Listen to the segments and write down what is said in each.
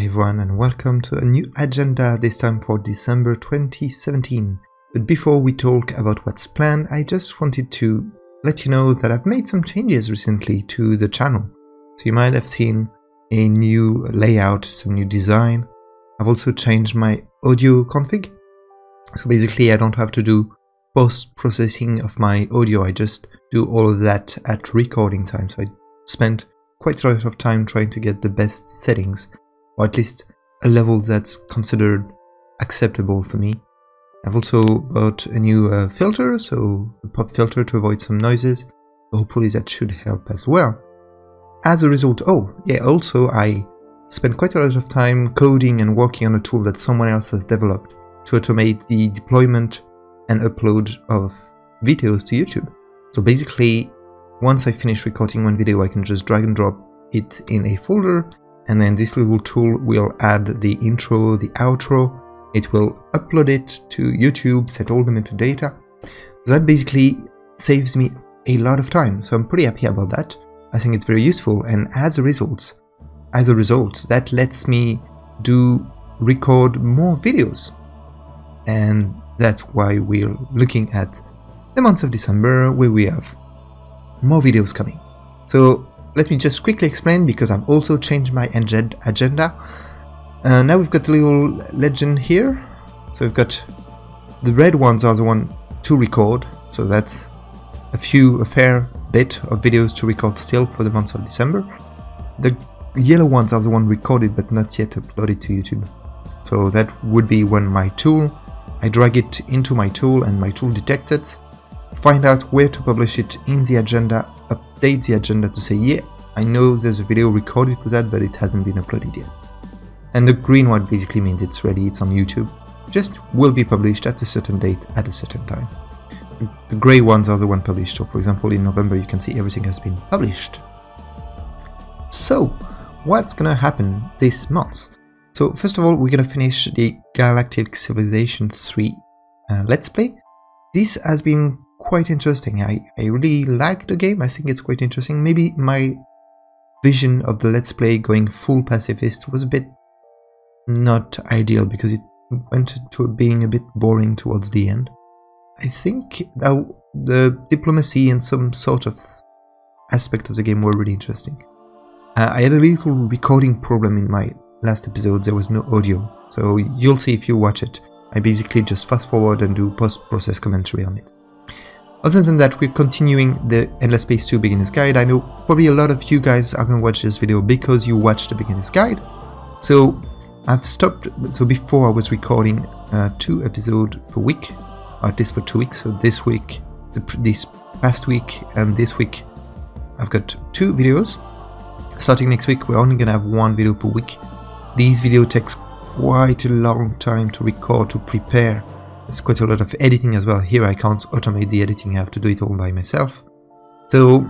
Hi everyone and welcome to a new agenda this time for December 2017. But before we talk about what's planned, I just wanted to let you know that I've made some changes recently to the channel. So you might have seen a new layout, some new design. I've also changed my audio config. So basically I don't have to do post-processing of my audio, I just do all of that at recording time. So I spent quite a lot of time trying to get the best settings or at least a level that's considered acceptable for me. I've also bought a new uh, filter, so a pop filter to avoid some noises. hopefully that should help as well. As a result, oh yeah, also I spent quite a lot of time coding and working on a tool that someone else has developed to automate the deployment and upload of videos to YouTube. So basically, once I finish recording one video, I can just drag and drop it in a folder and then this little tool will add the intro, the outro, it will upload it to YouTube, set all the metadata. That basically saves me a lot of time, so I'm pretty happy about that. I think it's very useful, and as a result, as a result, that lets me do record more videos, and that's why we're looking at the month of December, where we have more videos coming. So let me just quickly explain because I've also changed my agenda. Uh, now we've got a little legend here. So we've got the red ones are the one to record. So that's a few, a fair bit of videos to record still for the month of December. The yellow ones are the one recorded but not yet uploaded to YouTube. So that would be when my tool, I drag it into my tool and my tool detects it, find out where to publish it in the agenda update the agenda to say, yeah, I know there's a video recorded for that, but it hasn't been uploaded yet. And the green one basically means it's ready, it's on YouTube. Just will be published at a certain date at a certain time. The grey ones are the one published, so for example in November you can see everything has been published. So, what's gonna happen this month? So first of all, we're gonna finish the Galactic Civilization 3 uh, Let's Play. This has been quite interesting. I, I really like the game. I think it's quite interesting. Maybe my vision of the Let's Play going full pacifist was a bit not ideal because it went to being a bit boring towards the end. I think the diplomacy and some sort of aspect of the game were really interesting. Uh, I had a little recording problem in my last episode, there was no audio, so you'll see if you watch it. I basically just fast forward and do post-process commentary on it. Other than that, we're continuing the Endless Space 2 Beginner's Guide. I know probably a lot of you guys are going to watch this video because you watched the Beginner's Guide. So I've stopped, so before I was recording uh, two episodes per week, or at least for two weeks. So this week, this past week and this week, I've got two videos. Starting next week, we're only going to have one video per week. These video takes quite a long time to record, to prepare it's quite a lot of editing as well. Here I can't automate the editing, I have to do it all by myself. So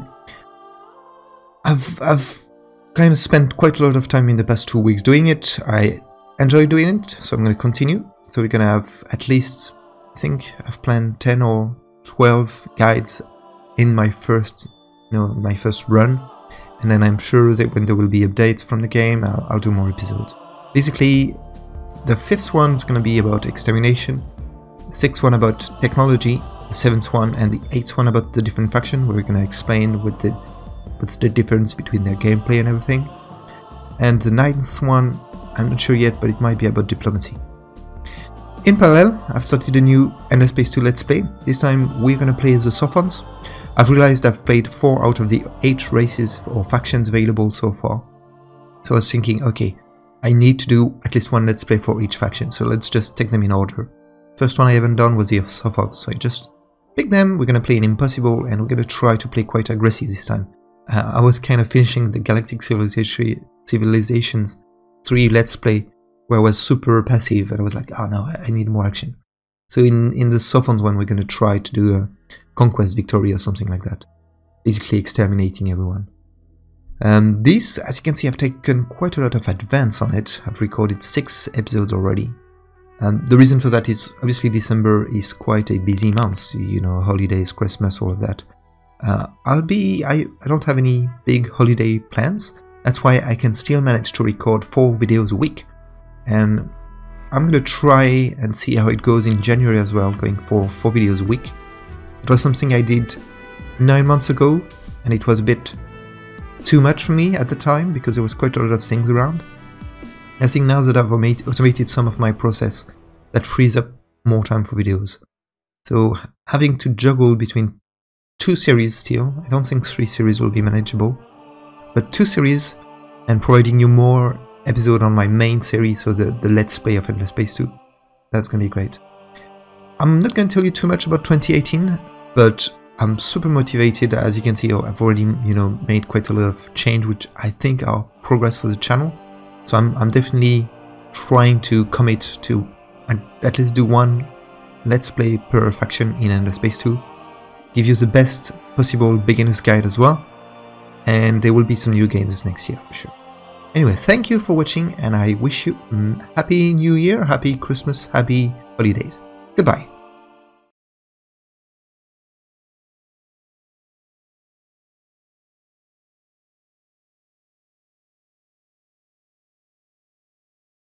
I've, I've kind of spent quite a lot of time in the past two weeks doing it. I enjoy doing it, so I'm going to continue. So we're going to have at least, I think I've planned 10 or 12 guides in my first, you know, my first run. And then I'm sure that when there will be updates from the game, I'll, I'll do more episodes. Basically, the fifth one is going to be about extermination sixth one about technology, the seventh one and the eighth one about the different faction, where we're gonna explain what the what's the difference between their gameplay and everything. And the ninth one, I'm not sure yet, but it might be about diplomacy. In parallel, I've started a new Endless Space 2 Let's Play. This time we're gonna play as the Sophons. I've realized I've played 4 out of the 8 races or factions available so far. So I was thinking, okay, I need to do at least one Let's Play for each faction, so let's just take them in order. First one I haven't done was the Sophons, so I just pick them, we're gonna play an Impossible, and we're gonna try to play quite aggressive this time. Uh, I was kind of finishing the Galactic Civilization, Civilizations 3 Let's Play, where I was super passive, and I was like, oh no, I need more action. So in, in the Sophons one, we're gonna try to do a Conquest Victory or something like that. Basically exterminating everyone. Um, this, as you can see, I've taken quite a lot of advance on it. I've recorded six episodes already. Um, the reason for that is obviously December is quite a busy month, you know, holidays, Christmas, all of that. Uh, I'll be, I, I don't have any big holiday plans. That's why I can still manage to record 4 videos a week. And I'm gonna try and see how it goes in January as well, going for 4 videos a week. It was something I did 9 months ago, and it was a bit too much for me at the time because there was quite a lot of things around. I think now that I've automated some of my process, that frees up more time for videos. So having to juggle between two series still, I don't think three series will be manageable, but two series and providing you more episode on my main series, so the, the Let's Play of Endless Space 2, that's gonna be great. I'm not gonna tell you too much about 2018, but I'm super motivated. As you can see, I've already, you know, made quite a lot of change, which I think are progress for the channel. So I'm, I'm definitely trying to commit to at least do one let's play per faction in Endless Space 2. Give you the best possible beginner's guide as well. And there will be some new games next year for sure. Anyway, thank you for watching and I wish you happy new year, happy Christmas, happy holidays. Goodbye.